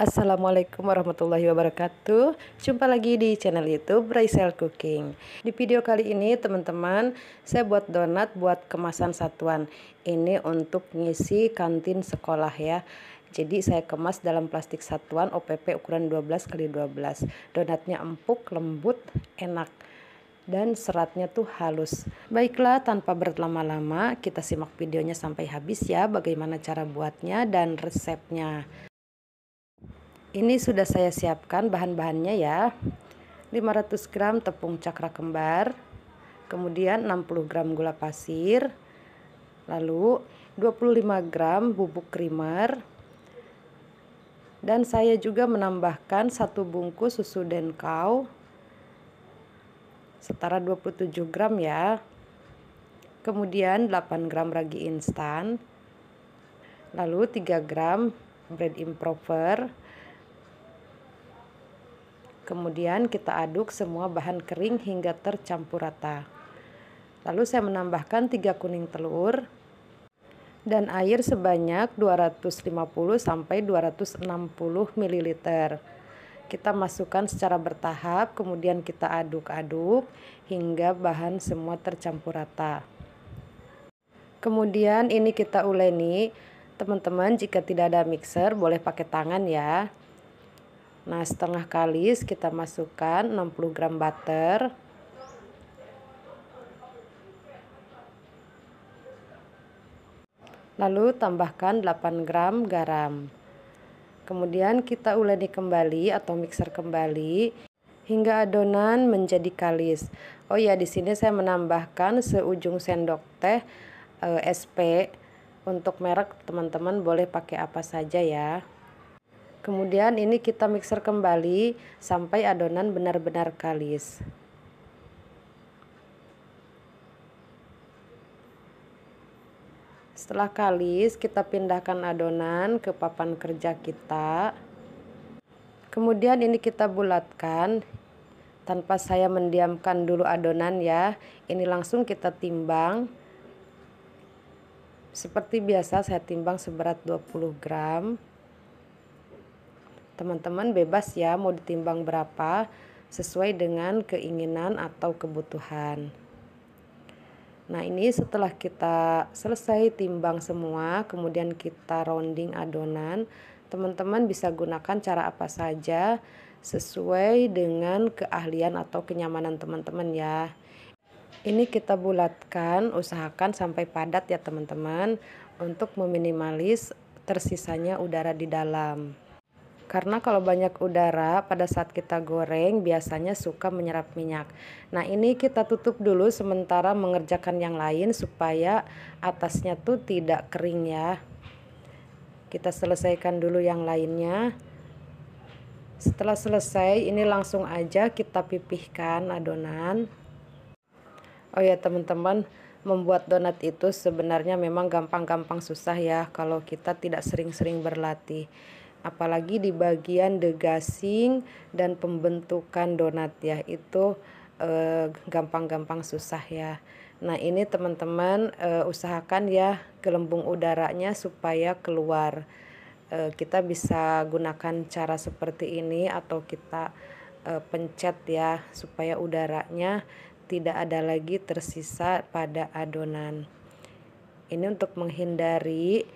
Assalamualaikum warahmatullahi wabarakatuh. Jumpa lagi di channel youtube Raisel Cooking. Di video kali ini teman-teman Saya buat donat buat kemasan satuan. Ini untuk ngisi kantin sekolah ya. Jadi saya kemas dalam plastik satuan OPP ukuran 12 x 12 Donatnya empuk, lembut, enak dan seratnya tuh halus. Baiklah, tanpa berlama-lama, kita simak videonya sampai habis ya, bagaimana cara buatnya dan resepnya. Ini sudah saya siapkan bahan-bahannya ya. 500 gram tepung cakra kembar, kemudian 60 gram gula pasir, lalu 25 gram bubuk krimer, dan saya juga menambahkan satu bungkus susu denkau setara 27 gram ya kemudian 8 gram ragi instan lalu 3 gram bread improver kemudian kita aduk semua bahan kering hingga tercampur rata lalu saya menambahkan 3 kuning telur dan air sebanyak 250 sampai 260 ml kita masukkan secara bertahap, kemudian kita aduk-aduk hingga bahan semua tercampur rata. Kemudian ini kita uleni, teman-teman jika tidak ada mixer boleh pakai tangan ya. Nah setengah kalis kita masukkan 60 gram butter. Lalu tambahkan 8 gram garam. Kemudian kita uleni kembali atau mixer kembali hingga adonan menjadi kalis. Oh ya, di sini saya menambahkan seujung sendok teh e, eh, SP. Untuk merek teman-teman boleh pakai apa saja ya. Kemudian ini kita mixer kembali sampai adonan benar-benar kalis. Setelah kalis, kita pindahkan adonan ke papan kerja kita. Kemudian ini kita bulatkan tanpa saya mendiamkan dulu adonan ya. Ini langsung kita timbang. Seperti biasa saya timbang seberat 20 gram. Teman-teman bebas ya mau ditimbang berapa sesuai dengan keinginan atau kebutuhan. Nah ini setelah kita selesai timbang semua, kemudian kita rounding adonan, teman-teman bisa gunakan cara apa saja sesuai dengan keahlian atau kenyamanan teman-teman ya. Ini kita bulatkan, usahakan sampai padat ya teman-teman untuk meminimalis tersisanya udara di dalam. Karena kalau banyak udara pada saat kita goreng biasanya suka menyerap minyak. Nah ini kita tutup dulu sementara mengerjakan yang lain supaya atasnya tuh tidak kering ya. Kita selesaikan dulu yang lainnya. Setelah selesai ini langsung aja kita pipihkan adonan. Oh ya teman-teman membuat donat itu sebenarnya memang gampang-gampang susah ya kalau kita tidak sering-sering berlatih apalagi di bagian degasing dan pembentukan donat ya itu eh, gampang-gampang eh, susah ya. Nah ini teman-teman eh, usahakan ya gelembung udaranya supaya keluar. Eh, kita bisa gunakan cara seperti ini atau kita pencet ya supaya udaranya tidak ada lagi tersisa pada adonan. Ini untuk menghindari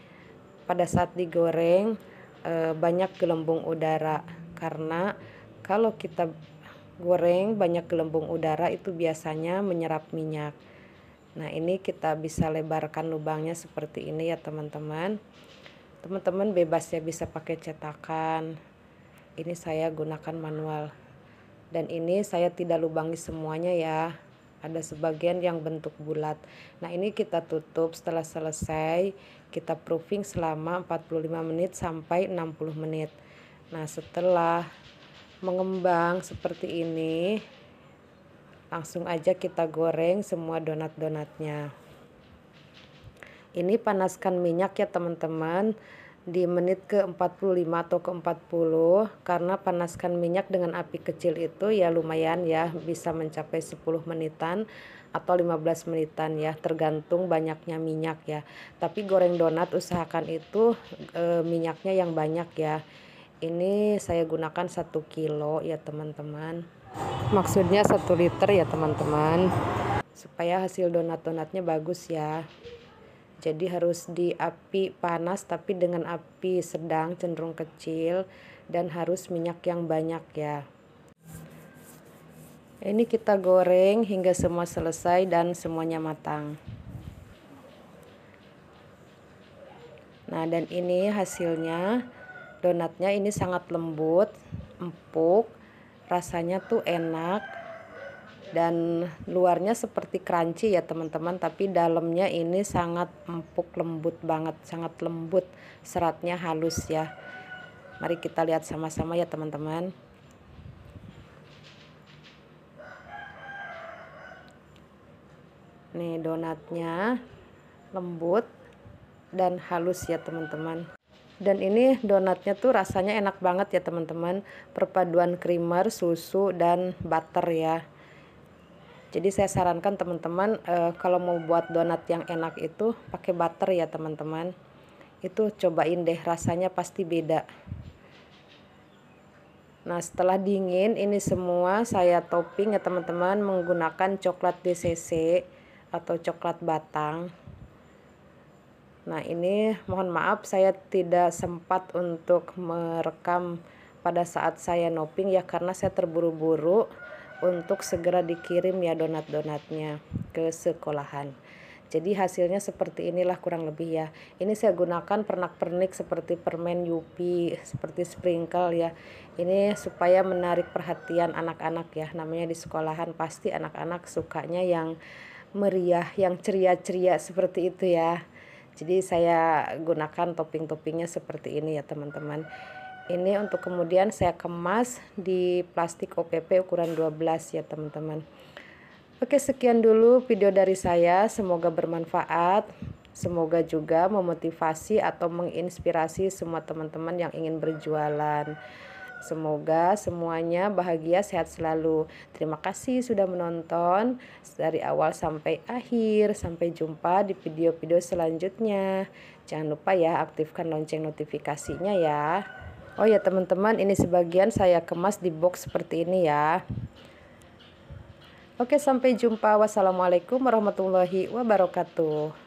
pada saat digoreng e, banyak gelembung udara karena kalau kita goreng banyak gelembung udara itu biasanya menyerap minyak. Nah, ini kita bisa lebarkan lubangnya seperti ini ya, teman-teman. Teman-teman bebas ya bisa pakai cetakan. Ini saya gunakan manual. Dan ini saya tidak lubangi semuanya ya. Ada sebagian yang bentuk bulat. Nah, ini kita tutup setelah selesai kita proofing selama 45 menit sampai 60 menit. Nah setelah mengembang seperti ini langsung aja kita goreng semua donat-donatnya. Ini panaskan minyak ya teman-teman di menit ke 45 atau ke 40 karena panaskan minyak dengan api kecil itu ya lumayan ya bisa mencapai 10 menitan atau 15 menitan ya tergantung banyaknya minyak ya. Tapi goreng donat usahakan itu e, minyaknya yang banyak ya. Ini saya gunakan satu kilo ya teman-teman. Maksudnya satu liter ya teman-teman. Supaya hasil donat-donatnya bagus ya jadi harus di api panas tapi dengan api sedang cenderung kecil dan harus minyak yang banyak ya. Ini kita goreng hingga semua selesai dan semuanya matang. Nah dan ini hasilnya donatnya ini sangat lembut empuk rasanya tuh enak dan luarnya seperti crunchy ya teman-teman. Tapi dalamnya ini sangat empuk lembut banget. Sangat lembut. Seratnya halus ya. Mari kita lihat sama-sama ya teman-teman. Nih donatnya lembut dan halus ya teman-teman. Dan ini donatnya tuh rasanya enak banget ya teman-teman. Perpaduan creamer susu dan butter ya jadi saya sarankan teman-teman uh, kalau mau buat donat yang enak itu pakai butter ya teman-teman. Itu cobain deh rasanya pasti beda. Nah setelah dingin ini semua saya topping ya teman-teman menggunakan coklat DCC atau coklat batang. Nah ini mohon maaf saya tidak sempat untuk merekam pada saat saya noping ya karena saya terburu-buru untuk segera dikirim ya donat-donatnya ke sekolahan. Jadi hasilnya seperti inilah kurang lebih ya. Ini saya gunakan pernak-pernik seperti permen Yupi, seperti sprinkle ya. Ini supaya menarik perhatian anak-anak ya. Namanya di sekolahan pasti anak-anak sukanya yang meriah, yang ceria-ceria seperti itu ya jadi saya gunakan topping-toppingnya seperti ini ya teman-teman ini untuk kemudian saya kemas di plastik OPP ukuran 12 ya teman-teman Oke sekian dulu video dari saya semoga bermanfaat semoga juga memotivasi atau menginspirasi semua teman-teman yang ingin berjualan Semoga semuanya bahagia, sehat selalu. Terima kasih sudah menonton dari awal sampai akhir. Sampai jumpa di video-video selanjutnya. Jangan lupa ya aktifkan lonceng notifikasinya ya. Oh ya teman-teman, ini sebagian saya kemas di box seperti ini ya. Oke, sampai jumpa. Wassalamualaikum warahmatullahi wabarakatuh.